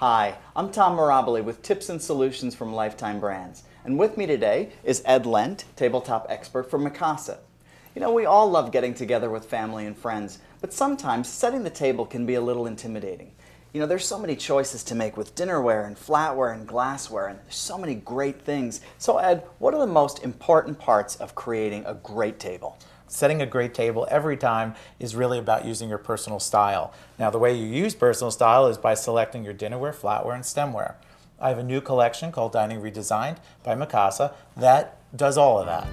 Hi, I'm Tom Mirabile with tips and solutions from Lifetime Brands. And with me today is Ed Lent, tabletop expert from Mikasa. You know, we all love getting together with family and friends, but sometimes setting the table can be a little intimidating. You know, there's so many choices to make with dinnerware and flatware and glassware, and there's so many great things. So, Ed, what are the most important parts of creating a great table? Setting a great table every time is really about using your personal style. Now, the way you use personal style is by selecting your dinnerware, flatware, and stemware. I have a new collection called Dining Redesigned by Mikasa that does all of that.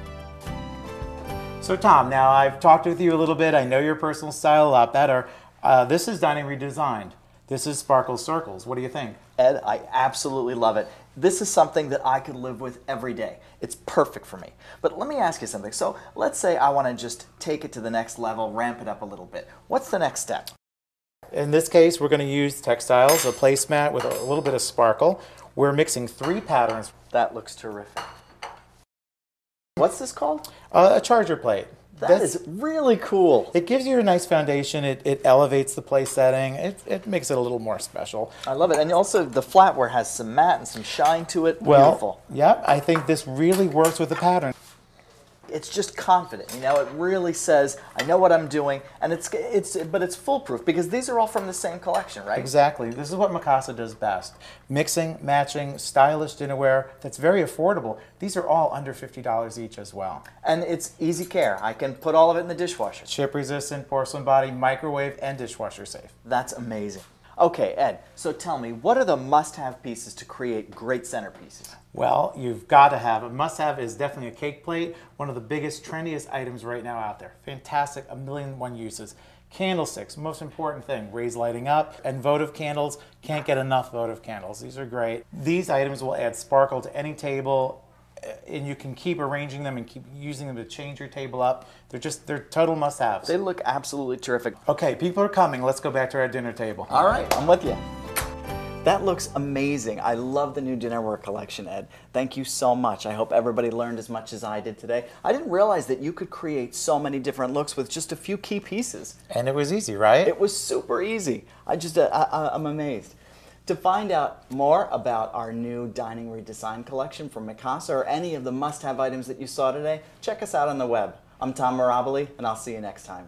So, Tom, now I've talked with you a little bit. I know your personal style a lot better. Uh, this is Dining Redesigned. This is Sparkle Circles. What do you think? Ed, I absolutely love it. This is something that I could live with every day. It's perfect for me. But let me ask you something. So let's say I want to just take it to the next level, ramp it up a little bit. What's the next step? In this case, we're going to use textiles, a placemat with a little bit of sparkle. We're mixing three patterns. That looks terrific. What's this called? Uh, a charger plate. That That's, is really cool. It gives you a nice foundation. It, it elevates the play setting. It, it makes it a little more special. I love it. And also the flatware has some matte and some shine to it. Well, Beautiful. Yep, I think this really works with the pattern it's just confident. You know, it really says, I know what I'm doing, and it's it's but it's foolproof because these are all from the same collection, right? Exactly. This is what Mikasa does best: mixing, matching, stylish dinnerware that's very affordable. These are all under fifty dollars each as well. And it's easy care. I can put all of it in the dishwasher. Chip resistant, porcelain body, microwave, and dishwasher safe. That's amazing. Okay, Ed, so tell me, what are the must-have pieces to create great centerpieces? Well, you've got to have, a must-have is definitely a cake plate, one of the biggest, trendiest items right now out there. Fantastic, a million one uses. Candlesticks, most important thing, raise lighting up, and votive candles, can't get enough votive candles. These are great. These items will add sparkle to any table, and you can keep arranging them and keep using them to change your table up. They're just, they're total must-haves. They look absolutely terrific. Okay, people are coming. Let's go back to our dinner table. All right, I'm with you. That looks amazing. I love the new dinnerware collection, Ed. Thank you so much. I hope everybody learned as much as I did today. I didn't realize that you could create so many different looks with just a few key pieces. And it was easy, right? It was super easy. I just, uh, I, I'm amazed. To find out more about our new dining redesign collection from Mikasa or any of the must-have items that you saw today, check us out on the web. I'm Tom Mirabile, and I'll see you next time.